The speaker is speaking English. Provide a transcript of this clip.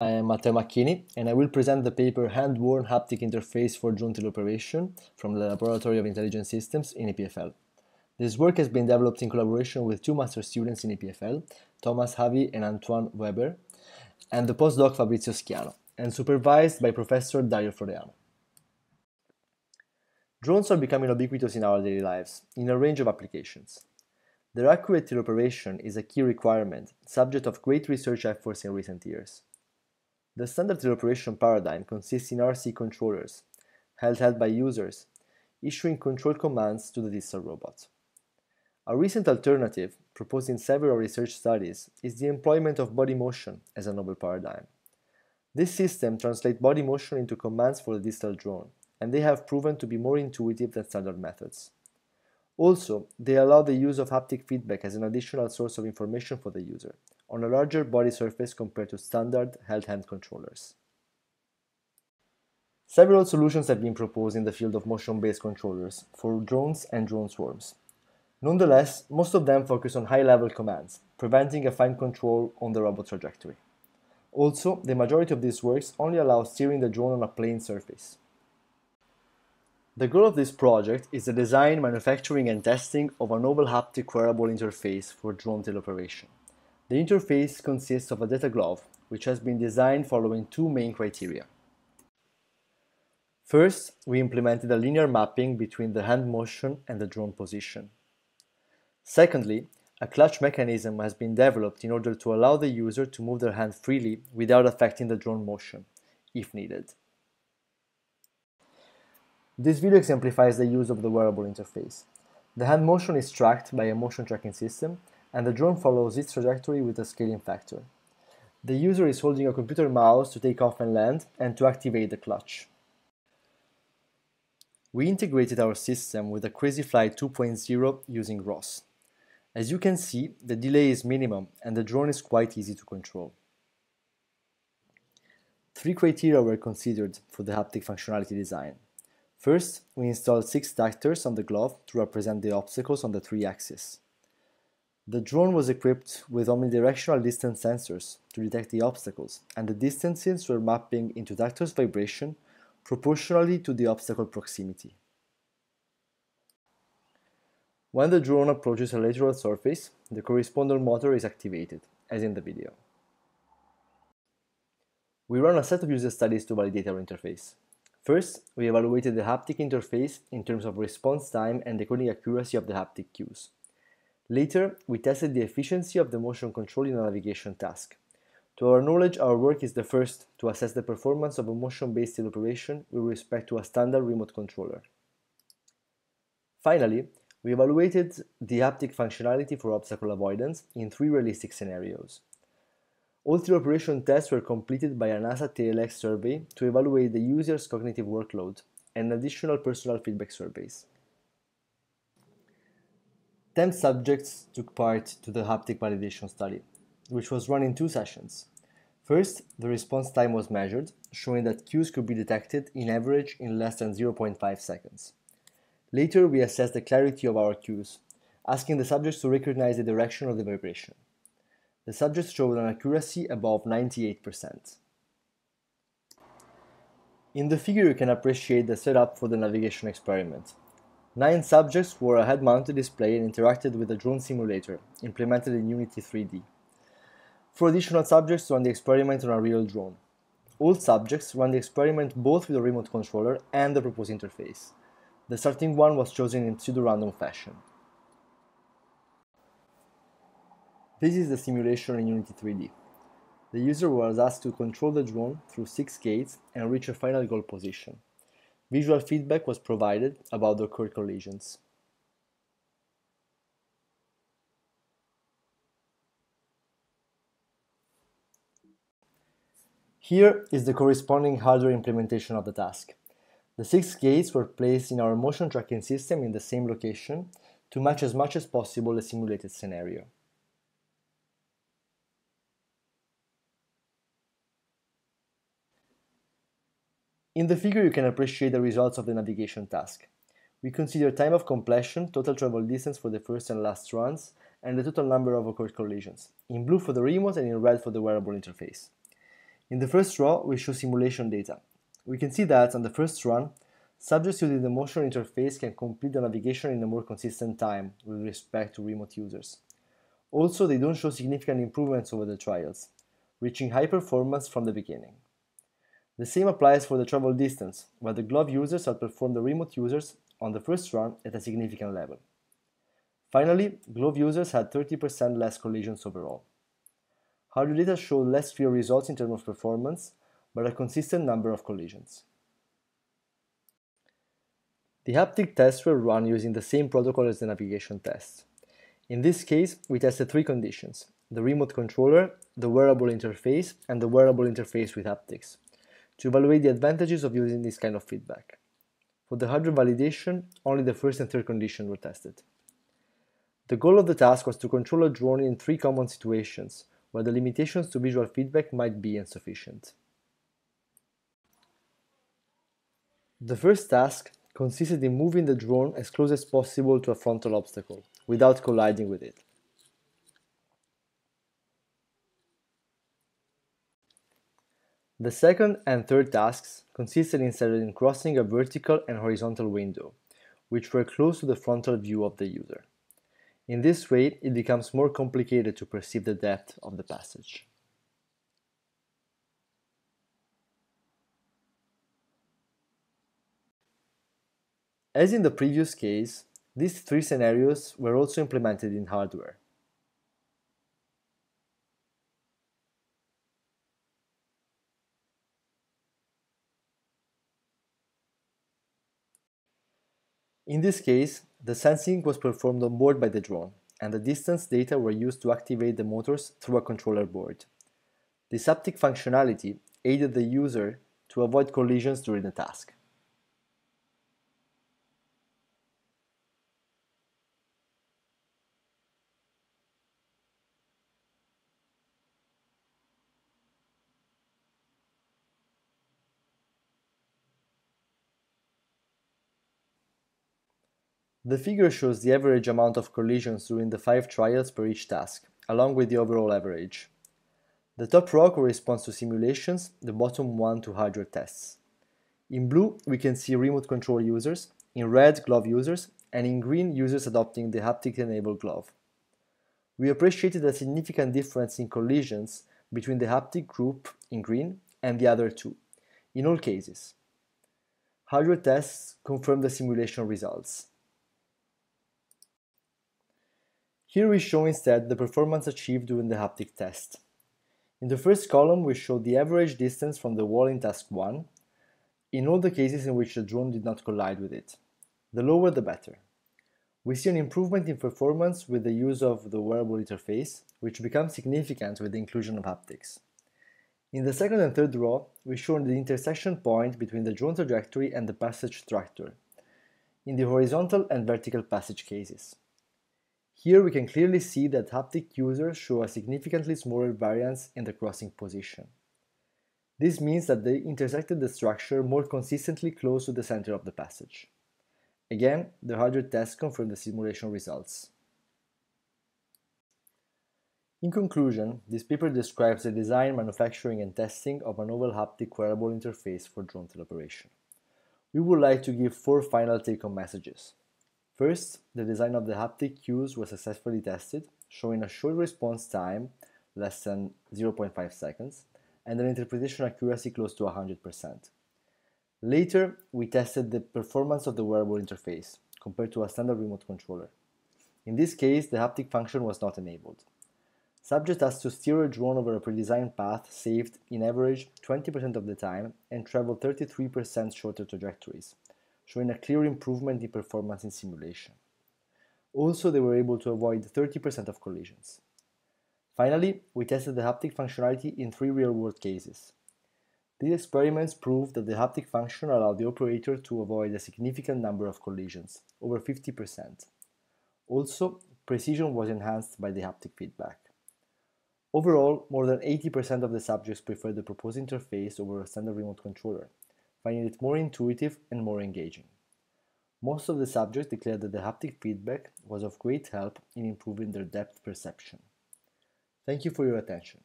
I am Matteo Macchini and I will present the paper Hand-Worn Haptic Interface for Drone Teleoperation from the Laboratory of Intelligent Systems in EPFL. This work has been developed in collaboration with two master students in EPFL, Thomas Havy and Antoine Weber, and the postdoc Fabrizio Schiano, and supervised by Professor Dario Floreano. Drones are becoming ubiquitous in our daily lives, in a range of applications. Their accurate teleoperation is a key requirement, subject of great research efforts in recent years. The standard teleoperation paradigm consists in RC controllers, held held by users, issuing control commands to the distal robot. A recent alternative, proposed in several research studies, is the employment of body motion as a novel paradigm. This system translates body motion into commands for the distal drone, and they have proven to be more intuitive than standard methods. Also, they allow the use of haptic feedback as an additional source of information for the user, on a larger body surface compared to standard held hand controllers. Several solutions have been proposed in the field of motion-based controllers for drones and drone swarms. Nonetheless, most of them focus on high-level commands, preventing a fine control on the robot trajectory. Also, the majority of these works only allow steering the drone on a plane surface. The goal of this project is the design, manufacturing and testing of a novel haptic wearable interface for drone teleoperation. The interface consists of a data glove, which has been designed following two main criteria. First, we implemented a linear mapping between the hand motion and the drone position. Secondly, a clutch mechanism has been developed in order to allow the user to move their hand freely without affecting the drone motion, if needed. This video exemplifies the use of the wearable interface. The hand motion is tracked by a motion tracking system and the drone follows its trajectory with a scaling factor. The user is holding a computer mouse to take off and land and to activate the clutch. We integrated our system with a Crazyflie 2.0 using ROS. As you can see, the delay is minimum and the drone is quite easy to control. Three criteria were considered for the haptic functionality design. First, we installed six tactors on the glove to represent the obstacles on the three axes. The drone was equipped with omnidirectional distance sensors to detect the obstacles, and the distances were mapping into tactor's vibration proportionally to the obstacle proximity. When the drone approaches a lateral surface, the corresponding motor is activated, as in the video. We ran a set of user studies to validate our interface. First, we evaluated the haptic interface in terms of response time and decoding accuracy of the haptic cues. Later, we tested the efficiency of the motion control in a navigation task. To our knowledge, our work is the first to assess the performance of a motion-based operation with respect to a standard remote controller. Finally, we evaluated the haptic functionality for obstacle avoidance in three realistic scenarios. All three operation tests were completed by a NASA TLX survey to evaluate the user's cognitive workload and additional personal feedback surveys. 10 subjects took part to the haptic validation study, which was run in two sessions. First, the response time was measured, showing that cues could be detected in average in less than 0.5 seconds. Later, we assessed the clarity of our cues, asking the subjects to recognize the direction of the vibration. The subjects showed an accuracy above 98%. In the figure you can appreciate the setup for the navigation experiment, Nine subjects wore a head-mounted display and interacted with a drone simulator, implemented in Unity 3D. Four additional subjects ran the experiment on a real drone. All subjects ran the experiment both with a remote controller and the proposed interface. The starting one was chosen in pseudo-random fashion. This is the simulation in Unity 3D. The user was asked to control the drone through six gates and reach a final goal position. Visual feedback was provided about the occurred collisions. Here is the corresponding hardware implementation of the task. The six gates were placed in our motion tracking system in the same location to match as much as possible the simulated scenario. In the figure you can appreciate the results of the navigation task. We consider time of completion, total travel distance for the first and last runs, and the total number of occurred collisions, in blue for the remote and in red for the wearable interface. In the first row, we show simulation data. We can see that on the first run, subjects using the motion interface can complete the navigation in a more consistent time with respect to remote users. Also, they don't show significant improvements over the trials, reaching high performance from the beginning. The same applies for the travel distance, where the glove users outperform the remote users on the first run at a significant level. Finally, glove users had 30% less collisions overall. Hardware data showed less clear results in terms of performance, but a consistent number of collisions. The haptic tests were run using the same protocol as the navigation tests. In this case, we tested three conditions, the remote controller, the wearable interface, and the wearable interface with haptics, to evaluate the advantages of using this kind of feedback. For the hardware validation, only the first and third conditions were tested. The goal of the task was to control a drone in three common situations, where the limitations to visual feedback might be insufficient. The first task consisted in moving the drone as close as possible to a frontal obstacle, without colliding with it. The second and third tasks consisted instead in crossing a vertical and horizontal window, which were close to the frontal view of the user. In this way, it becomes more complicated to perceive the depth of the passage. As in the previous case, these three scenarios were also implemented in hardware. In this case, the sensing was performed on board by the drone, and the distance data were used to activate the motors through a controller board. This haptic functionality aided the user to avoid collisions during the task. The figure shows the average amount of collisions during the five trials per each task, along with the overall average. The top row corresponds to simulations, the bottom one to hardware tests. In blue, we can see remote control users, in red, glove users, and in green, users adopting the haptic-enabled glove. We appreciated a significant difference in collisions between the haptic group in green and the other two, in all cases. Hardware tests confirm the simulation results. Here we show instead the performance achieved during the haptic test. In the first column we show the average distance from the wall in task 1, in all the cases in which the drone did not collide with it. The lower the better. We see an improvement in performance with the use of the wearable interface, which becomes significant with the inclusion of haptics. In the second and third row, we show the intersection point between the drone trajectory and the passage tractor, in the horizontal and vertical passage cases. Here we can clearly see that haptic users show a significantly smaller variance in the crossing position. This means that they intersected the structure more consistently close to the center of the passage. Again, the hardware tests confirm the simulation results. In conclusion, this paper describes the design, manufacturing and testing of a novel haptic wearable interface for drone teleoperation. We would like to give four final take-home messages. First, the design of the haptic cues was successfully tested, showing a short response time, less than 0.5 seconds, and an interpretation accuracy close to 100%. Later, we tested the performance of the wearable interface compared to a standard remote controller. In this case, the haptic function was not enabled. Subject has to steer a drone over a predesigned path saved, in average, 20% of the time and travel 33% shorter trajectories, showing a clear improvement in performance in simulation. Also, they were able to avoid 30% of collisions. Finally, we tested the haptic functionality in three real-world cases. These experiments proved that the haptic function allowed the operator to avoid a significant number of collisions, over 50%. Also, precision was enhanced by the haptic feedback. Overall, more than 80% of the subjects preferred the proposed interface over a standard remote controller, finding it more intuitive and more engaging. Most of the subjects declared that the haptic feedback was of great help in improving their depth perception. Thank you for your attention.